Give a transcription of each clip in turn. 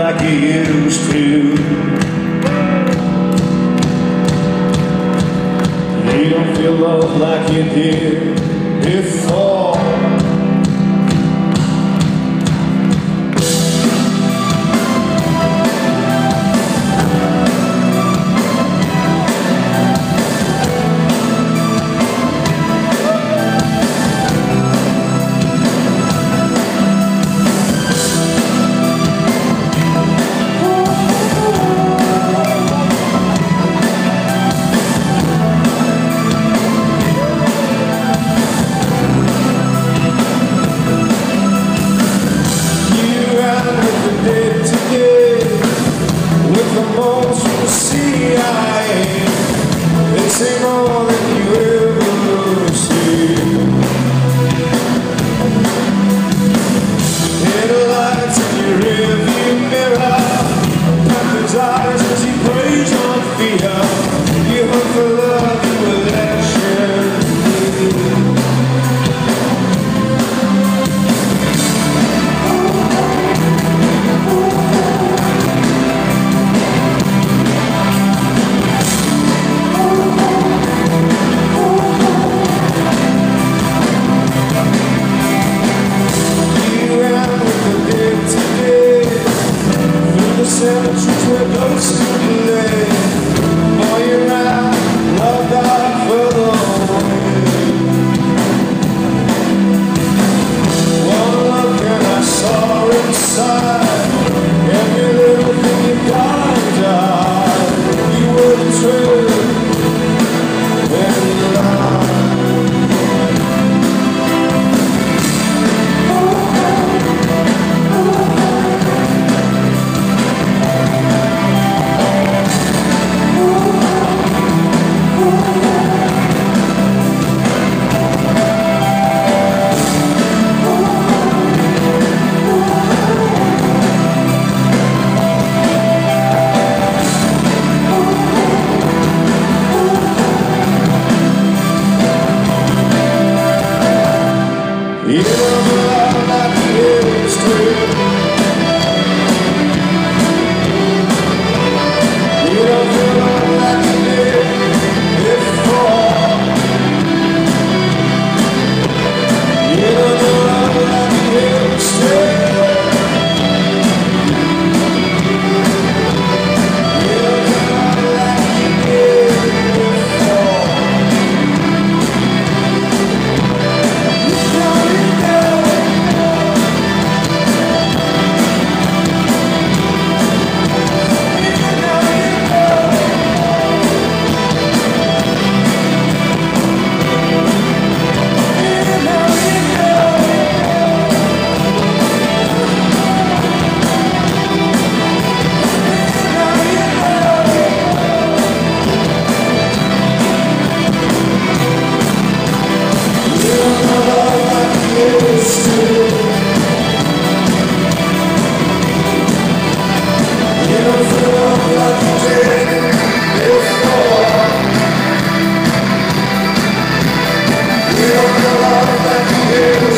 like you used to. You don't feel love like you did before. lives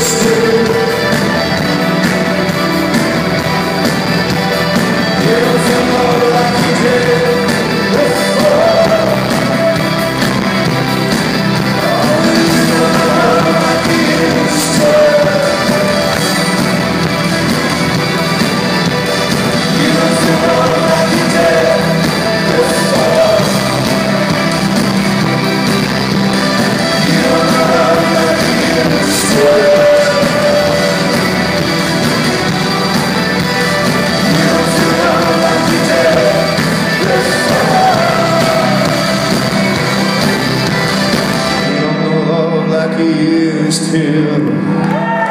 Deus. Used to.